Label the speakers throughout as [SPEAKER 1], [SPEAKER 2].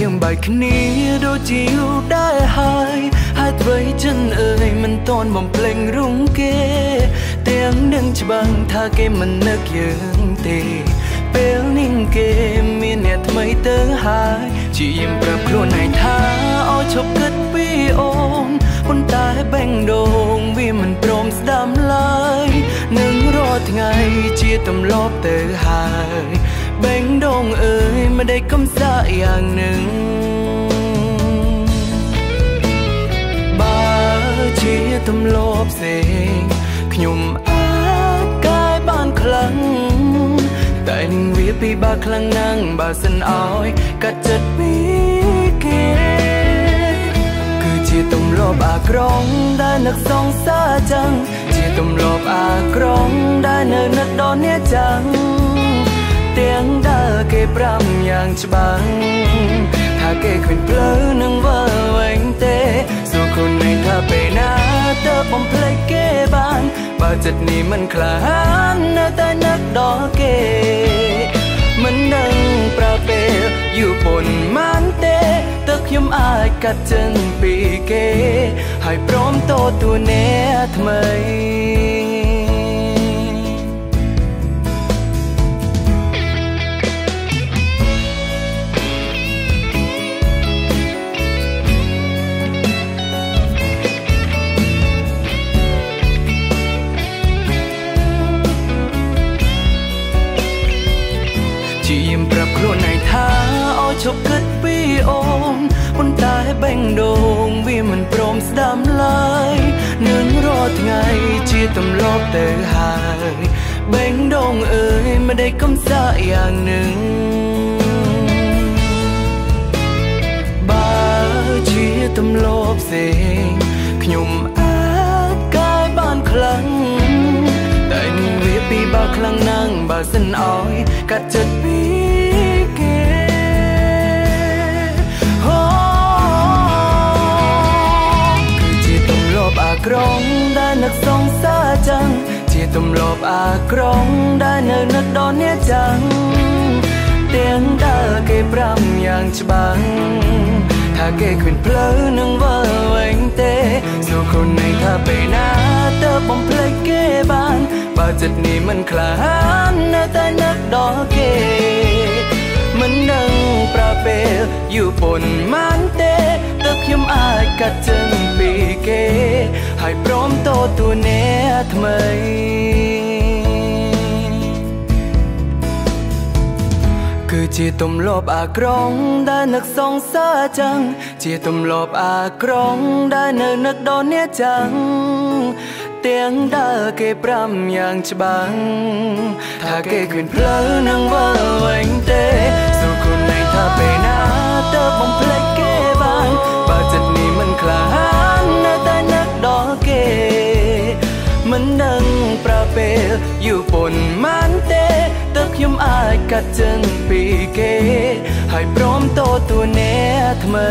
[SPEAKER 1] ថ្ងៃដែលយើងបែកគ្នាដូចជាយូរដែរហើយហើយអ្វីចិនអើយមិនតន់បំភ្លេងរុងគេ ទាំងនឹងច្បាំងថាគេមិននឹកយើងទេពេលនេះគេមានអ្នកថ្មីទៅហើយជាយំប្រាប់ខ្លួនឯងថាអោឈប់គិតពីអូនប៉ុន្តែបេងដូងវាមិនព្រមស្ដាំឡើយនឹងរាល់ថ្ងៃជាទម្លាប់ទៅហើយ បេងដូងអើយមិនได้កំសាយ៉ាងនឹងបើជាទម្លាប់ផ្សេងខ្ញុំអាចកែបានខ្លាំងតែនឹងវាពិបាកខ្លាំងណាស់បើសិនអោយកាត់ចិត្តពីគេគឺជាទម្លាប់អាក្រងដែលនឹកសងសាចឹងជាទម្លាប់អាក្រងដែលនៅនឹកដល់អ្នកចឹងទាំ ងដែលគេប្រាំយ៉ាងច្បាស់ថាគេឃើញផ្លូវនឹងវិលវិញទេសួរខ្លួនឯងថាពេលណាទៅបំភ្លេចគេបាន បើចិត្តនេះមិនក្លាហាននៅតែនឹកដល់គេ មិនដឹងប្រើពេលយូរប៉ុន្មានទេទើបខ្ញុំអាចកាត់ចិនពីគេ ហើយព្រមតទួអ្នកថ្មី ឈប់គិតពីអូនប៉ុន្តែបេងដូងវាមិនព្រមស្ដាំឡើយនឹងរាល់ថ្ងៃជាទម្លាប់ទៅហើយបេងដូងអើយមិនได้កំសាយ៉ាងនឹងបើជាទម្លាប់ផ្សេងខ្ញុំអាចកែបានខ្លាំងតែនឹងវាពិបាកខ្លាំងណាស់បើសិនអោយកា ទម្លាប់អាក្រងដែលនៅនឹកដល់អ្នកចឹងទាំងដែលគេប្រាំយ៉ាងច្បាស់ថាគេឃើញផ្លូវនឹងវិលវិញទេសួរខ្លួនឯងថាពេលណាទៅបំភ្លេចគេបានបើចិត្តនេះមិនក្លាហាននៅតែនឹកដល់គេមិននឹងប្រើពេលយូរប៉ុន្មានទេទើបខ្ញុំអាចកាត់ចិនពី គេ ហើយព្រមតទួអ្នកថ្មីគឺជាទម្លាប់អាក្រងដែលនឹកសងសាចឹង ជាទម្លាប់អាក្រងដែលនៅនឹកដល់អ្នកចឹងទាំងដែលគេប្រាំយ៉ាងច្បាស់ថាគេឃើញផ្លូវនឹងវិលវិញទេ យូរប៉ុន្មានទេទើបខ្ញុំអាចកាត់ចិនពីគេ ហើយព្រមតទួអ្នកថ្មី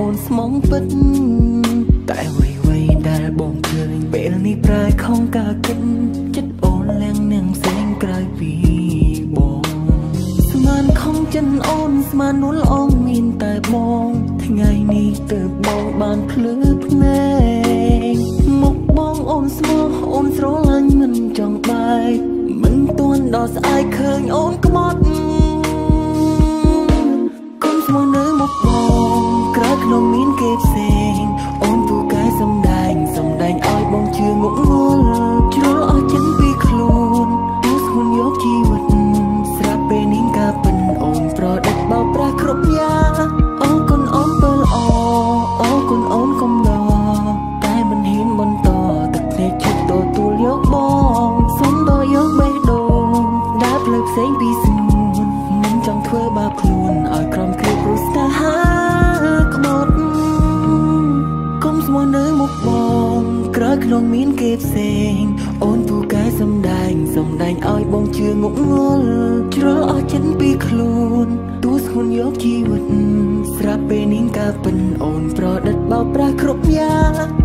[SPEAKER 2] អូនស្មងពិតតែអ្វីអ្វីដែលបងឃើញពេលនេះប្រែខំកាកិនចិត្តអូនលៀងនឹងផ្សេងក្រៅពីបងស្មានខំចិនអូនស្មាននួលអងមានតែបង ថ្ងៃនេះទើបបងបានភ្លឺភ្នែកមុខបងអូនស្មោះអូនស្រឡាញ់មិនចង់បែកមិនទាន់ដល់ស្អែកឃើញអូនក្បត់ ក្នុ ដែងឲ្យបងជឿងក់ងល់ជ្រុលអស់ចិត្តពីខ្លួនទូស្ងួនយកជីវិតស្រាប់ពេលនេះការពិនអូនប្រដិតបោកប្រាស់គ្រប់យ៉ាង